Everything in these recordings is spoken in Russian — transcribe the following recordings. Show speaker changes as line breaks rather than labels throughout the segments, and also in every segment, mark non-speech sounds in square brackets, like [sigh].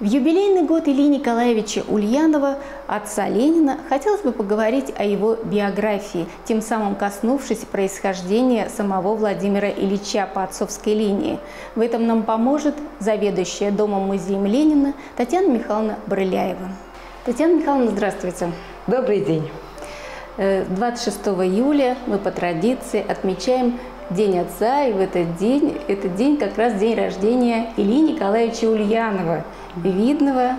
В юбилейный год Ильи Николаевича Ульянова, отца Ленина, хотелось бы поговорить о его биографии, тем самым коснувшись происхождения самого Владимира Ильича по отцовской линии. В этом нам поможет заведующая Домом-музеем Ленина Татьяна Михайловна Брыляева. Татьяна Михайловна, здравствуйте.
Добрый день.
26 э, июля мы по традиции отмечаем День Отца, и в этот день, этот день как раз день рождения Ильи Николаевича Ульянова, видного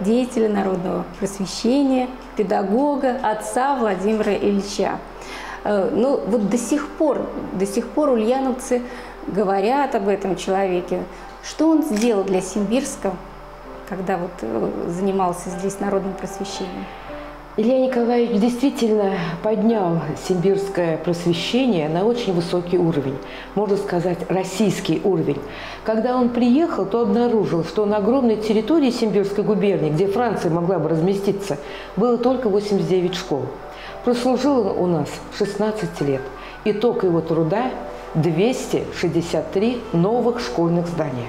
деятеля народного просвещения, педагога, отца Владимира Ильича. Э, ну вот до сих пор, до сих пор ульяновцы говорят об этом человеке. Что он сделал для Симбирска, когда вот э, занимался здесь народным просвещением?
Илья Николаевич действительно поднял симбирское просвещение на очень высокий уровень, можно сказать, российский уровень. Когда он приехал, то обнаружил, что на огромной территории Симбирской губернии, где Франция могла бы разместиться, было только 89 школ. Прослужил он у нас 16 лет. Итог его труда – 263 новых школьных здания.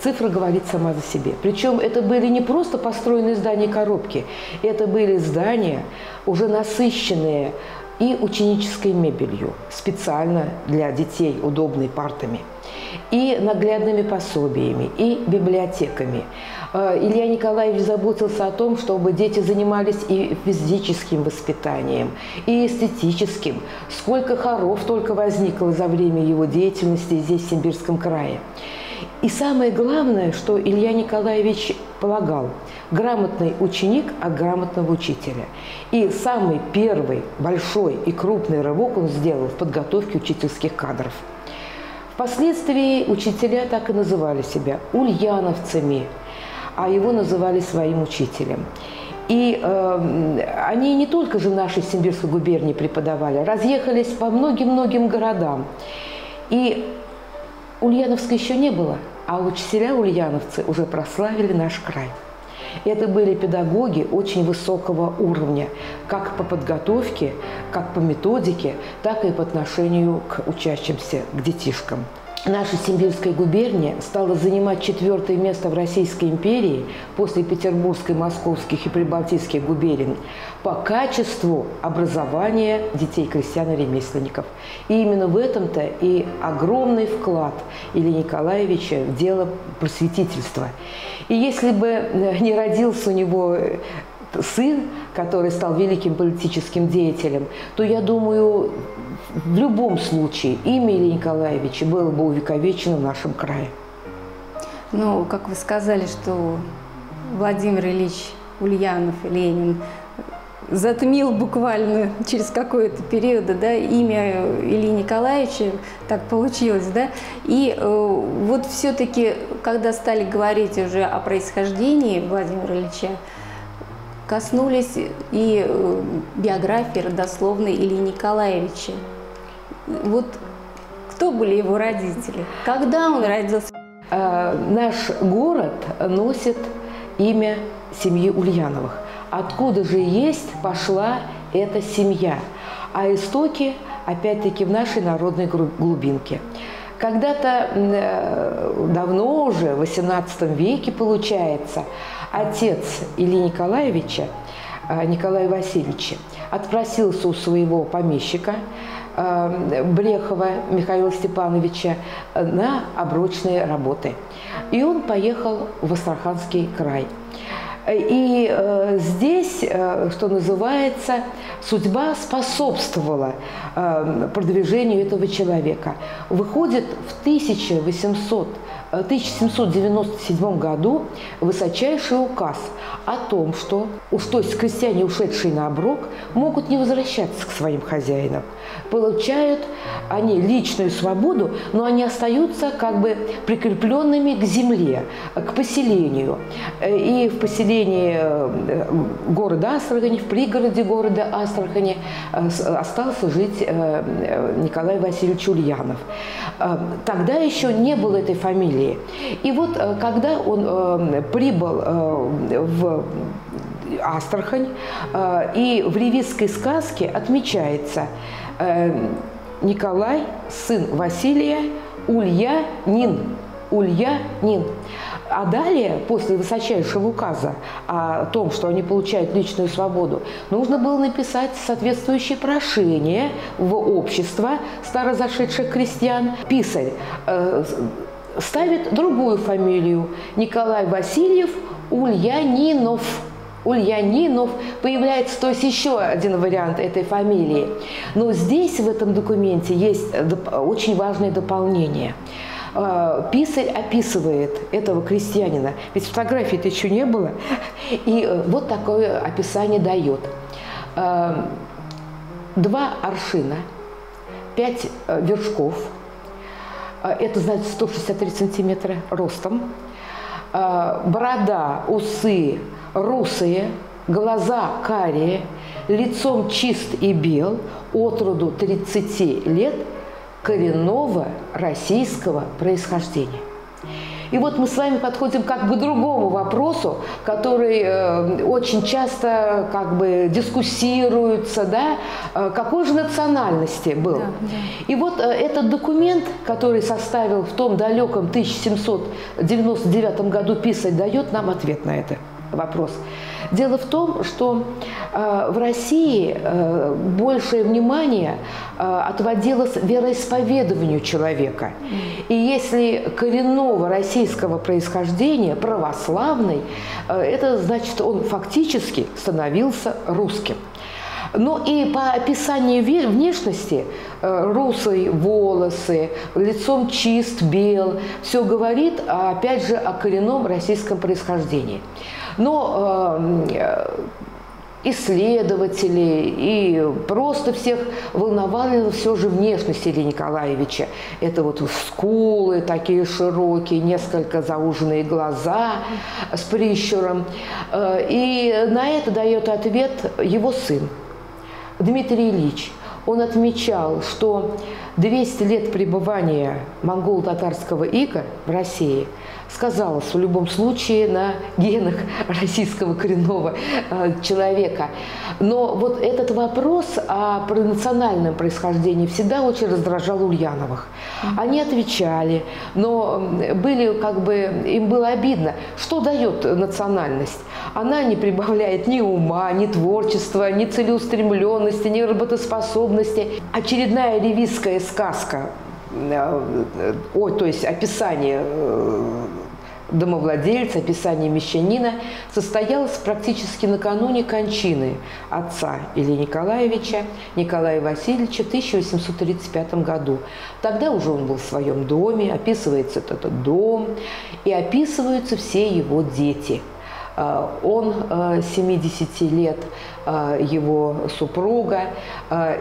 Цифра говорит сама за себе. Причем это были не просто построенные здания коробки, это были здания, уже насыщенные и ученической мебелью, специально для детей, удобной партами, и наглядными пособиями, и библиотеками. Э, Илья Николаевич заботился о том, чтобы дети занимались и физическим воспитанием, и эстетическим. Сколько хоров только возникло за время его деятельности здесь, в Симбирском крае. И самое главное, что Илья Николаевич полагал, грамотный ученик от грамотного учителя. И самый первый большой и крупный рывок он сделал в подготовке учительских кадров. Впоследствии учителя так и называли себя – ульяновцами, а его называли своим учителем. И э, они не только же в нашей Симбирской губернии преподавали, разъехались по многим-многим городам. И Ульяновска еще не было, а учителя ульяновцы уже прославили наш край. Это были педагоги очень высокого уровня, как по подготовке, как по методике, так и по отношению к учащимся, к детишкам наша Симбирская губерния стала занимать четвертое место в Российской империи после Петербургской, Московских и Прибалтийских губерний по качеству образования детей крестьян и ремесленников. И именно в этом-то и огромный вклад Ильи Николаевича в дело просветительства. И если бы не родился у него сын, который стал великим политическим деятелем, то, я думаю, в любом случае имя Ильи Николаевича было бы увековечено в нашем крае.
Ну, как вы сказали, что Владимир Ильич Ульянов, Ленин, затмил буквально через какой-то период да, имя Ильи Николаевича, так получилось, да, и э, вот все-таки, когда стали говорить уже о происхождении Владимира Ильича, коснулись и э, биографии родословной Ильи Николаевича. Вот кто были его родители? Когда он родился?
Э, наш город носит имя семьи Ульяновых. Откуда же есть пошла эта семья? А истоки, опять-таки, в нашей народной глубинке. Когда-то э, давно уже, в XVIII веке, получается, отец Ильи Николаевича, э, Николая Васильевича, отпросился у своего помещика э, Брехова Михаила Степановича на оброчные работы. И он поехал в Астраханский край. И э, здесь, э, что называется, судьба способствовала э, продвижению этого человека. Выходит в 1800 1797 году высочайший указ о том, что уж то есть крестьяне, ушедшие на оброк, могут не возвращаться к своим хозяинам. Получают они личную свободу, но они остаются как бы прикрепленными к земле, к поселению. И в поселении э, города Астрахани, в пригороде города Астрахани э, остался жить э, Николай Васильевич Ульянов. Тогда еще не было этой фамилии Англии. И вот э, когда он э, прибыл э, в Астрахань, и в ревизской сказке отмечается Николай, сын Василия, Улья Нин. Улья Нин. А далее, после высочайшего указа о том, что они получают личную свободу, нужно было написать соответствующее прошение в общество старозашедших крестьян. Писарь э, ставит другую фамилию – Николай Васильев Ульянинов. Ульянинов появляется, то есть еще один вариант этой фамилии. Но здесь, в этом документе, есть очень важное дополнение – а, писарь описывает этого крестьянина, ведь фотографии-то еще не было, и э, вот такое описание дает. А, два аршина, пять э, вершков, это значит 163 сантиметра ростом, борода, усы русые, глаза карие, лицом чист и бел, от роду 30 лет – коренного российского происхождения. И вот мы с вами подходим как бы к другому вопросу, который э, очень часто как бы дискуссируется, да, э, какой же национальности был. Да, да. И вот э, этот документ, который составил в том далеком 1799 году писать, дает нам ответ на это вопрос. Дело в том, что э, в России э, большее внимание э, отводилось вероисповедованию человека. И если коренного российского происхождения, православный, это значит, он фактически становился русским. Но и по описанию внешности, русые волосы, лицом чист, бел, все говорит, опять же, о коренном российском происхождении. Но э, исследователи и просто всех волновали все же внешность Ильи Николаевича. Это вот скулы такие широкие, несколько зауженные глаза с прищуром. Э, и на это дает ответ его сын Дмитрий Ильич. Он отмечал, что 200 лет пребывания монголо-татарского ига в России – сказалось в любом случае на генах российского коренного э, человека. Но вот этот вопрос о национальном происхождении всегда очень раздражал Ульяновых. Они отвечали, но были как бы, им было обидно, что дает национальность. Она не прибавляет ни ума, ни творчества, ни целеустремленности, ни работоспособности. Очередная ревизская сказка э, э, ой, то есть описание домовладельца, описание мещанина состоялось практически накануне кончины отца Ильи Николаевича, Николая Васильевича, в 1835 году. Тогда уже он был в своем доме, описывается этот дом, и описываются все его дети. А, он 70 э, лет, э, его супруга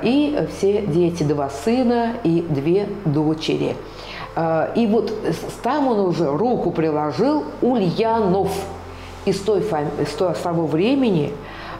и все дети, два сына и две дочери – а, и вот там он уже руку приложил Ульянов. И с, той, с того времени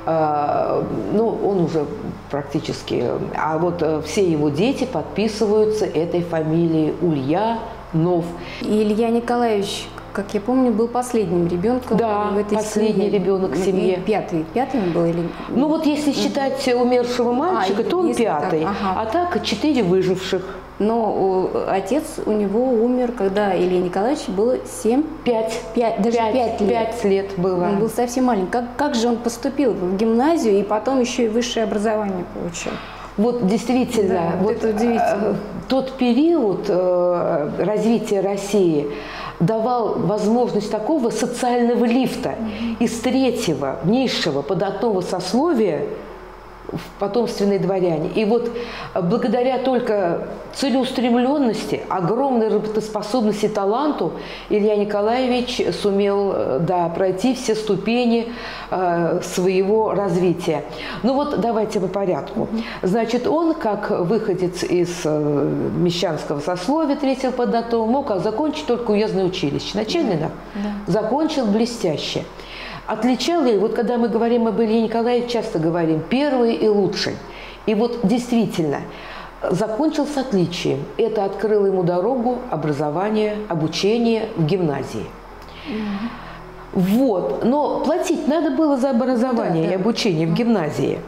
а, ну, он уже практически, а вот э, все его дети подписываются этой фамилией Ульянов.
Илья Николаевич, как я помню, был последним ребенком
да, в этой последний семье. ребенок в семье.
Пятый, пятый он был или?
Ну вот если считать умершего мальчика, а, то он пятый, так, ага. а так четыре выживших.
Но отец у него умер, когда Илье Николаевичу было 7, 5, 5 даже 5, 5 лет.
5 лет было.
Он был совсем маленький. Как, как же он поступил в гимназию и потом еще и высшее образование получил?
Вот действительно, да, вот это удивительно. Э, тот период э, развития России давал возможность такого социального лифта из третьего, низшего, податного сословия потомственные дворяне. И вот благодаря только целеустремленности, огромной работоспособности, таланту Илья Николаевич сумел э, да, пройти все ступени э, своего развития. Ну вот давайте по порядку. Значит, он, как выходец из э, мещанского сословия третьего податого, мог закончить только уездное училище. Начальный, да. да. Закончил блестяще отличал ли, вот когда мы говорим об Илье Николаевиче, часто говорим первый и лучший. И вот действительно, закончил с отличием. Это открыло ему дорогу образования, обучения в гимназии. Вот. Но платить надо было за образование да, да. и обучение в гимназии.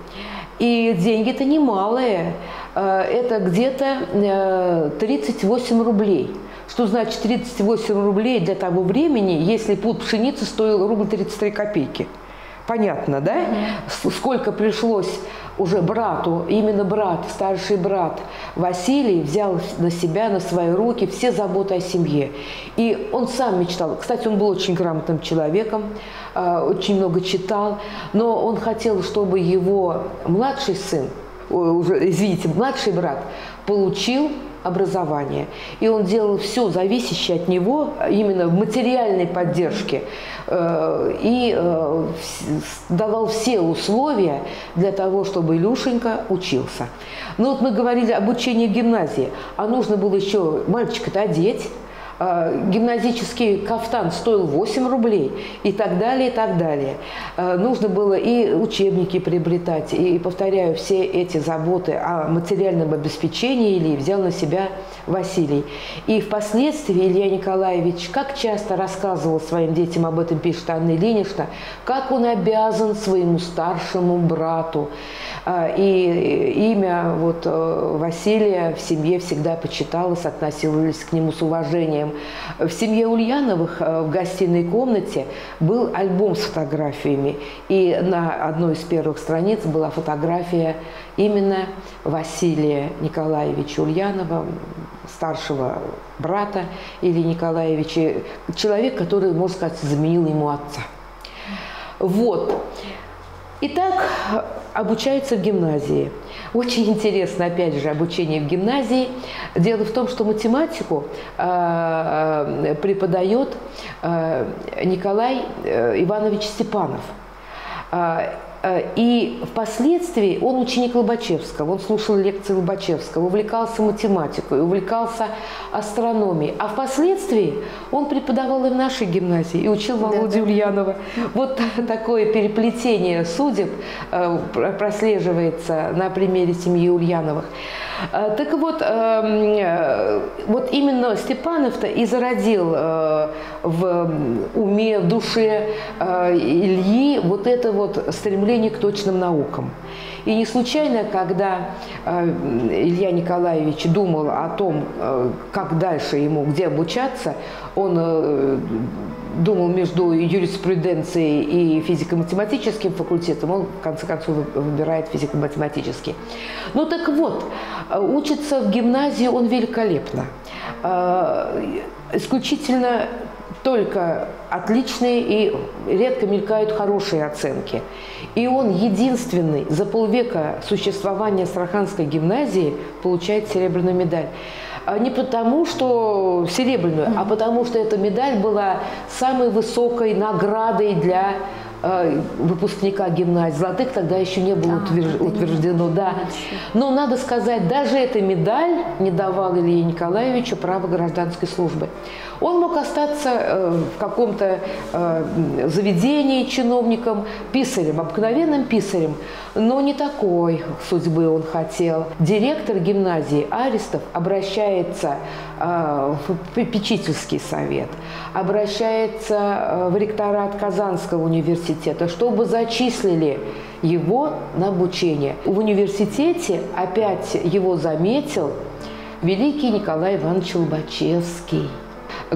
И деньги-то немалые. Э, это где-то 38 э, рублей. Что значит 38 рублей для того времени, если пуд пшеницы стоил рубль 33 копейки? Понятно, да? Сколько пришлось уже брату, именно брат, старший брат Василий взял на себя, на свои руки все заботы о семье. И он сам мечтал. Кстати, он был очень грамотным человеком, а, очень много читал, но он хотел, чтобы его младший сын, уже, извините, младший брат получил образование. И он делал все зависящее от него, именно в материальной поддержке, э, и э, давал все условия для того, чтобы Илюшенька учился. Ну вот мы говорили об учении в гимназии, а нужно было еще мальчика-то одеть, гимназический кафтан стоил 8 рублей и так далее, и так далее. А, нужно было и учебники приобретать, и, повторяю, все эти заботы о материальном обеспечении Ильи взял на себя Василий. И впоследствии Илья Николаевич, как часто рассказывал своим детям, об этом пишет Анна Ильинична, как он обязан своему старшему брату. А, и имя вот э, Василия в семье всегда почиталось, относилось к нему с уважением. В семье Ульяновых э, в гостиной комнате был альбом с фотографиями. И на одной из первых страниц была фотография именно Василия Николаевича Ульянова, старшего брата Ильи Николаевича, человек, который, можно сказать, заменил ему отца. Вот. Итак, обучаются в гимназии. Очень интересно, опять же, обучение в гимназии. Дело в том, что математику э, преподает э, Николай э, Иванович Степанов. Э, и впоследствии он ученик Лобачевского, он слушал лекции Лобачевского, увлекался математикой, увлекался астрономией. А впоследствии он преподавал и в нашей гимназии, и учил Володю да, Ульянова. Вот [laughs] такое переплетение судеб э, прослеживается на примере семьи Ульяновых. Э, так вот, эм, вот именно Степанов-то и зародил в уме, в душе Ильи вот это вот стремление стремление к точным наукам. И не случайно, когда э, Илья Николаевич думал о том, э, как дальше ему, где обучаться, он э, думал между юриспруденцией и физико-математическим факультетом, он в конце концов выбирает физико-математический. Ну так вот, учится в гимназии он великолепно. Исключительно только отличные и редко мелькают хорошие оценки. И он единственный за полвека существования Астраханской гимназии получает серебряную медаль. А не потому, что серебряную, а потому, что эта медаль была самой высокой наградой для выпускника гимназии. Золотых тогда еще не было а, утверждено. Да. Но надо сказать, даже эта медаль не давала Илье Николаевичу права гражданской службы. Он мог остаться э, в каком-то э, заведении чиновником, писарем, обыкновенным писарем, но не такой судьбы он хотел. Директор гимназии Аристов обращается э, в попечительский совет, обращается в ректорат Казанского университета, чтобы зачислили его на обучение. В университете опять его заметил великий Николай Иванович Лобачевский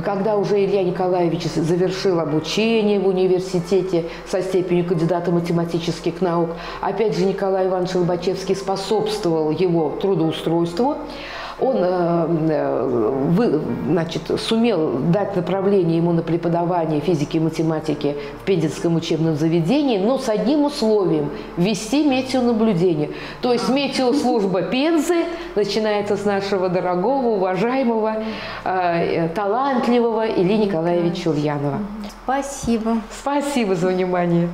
когда уже Илья Николаевич завершил обучение в университете со степенью кандидата математических наук, опять же Николай Иванович Лобачевский способствовал его трудоустройству он э, э, вы, значит, сумел дать направление ему на преподавание физики и математики в Пензенском учебном заведении, но с одним условием – вести метеонаблюдение. То есть метеослужба Пензы начинается с нашего дорогого, уважаемого, э, талантливого Ильи Николаевича Ульянова.
Спасибо.
Спасибо за внимание.